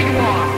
we want.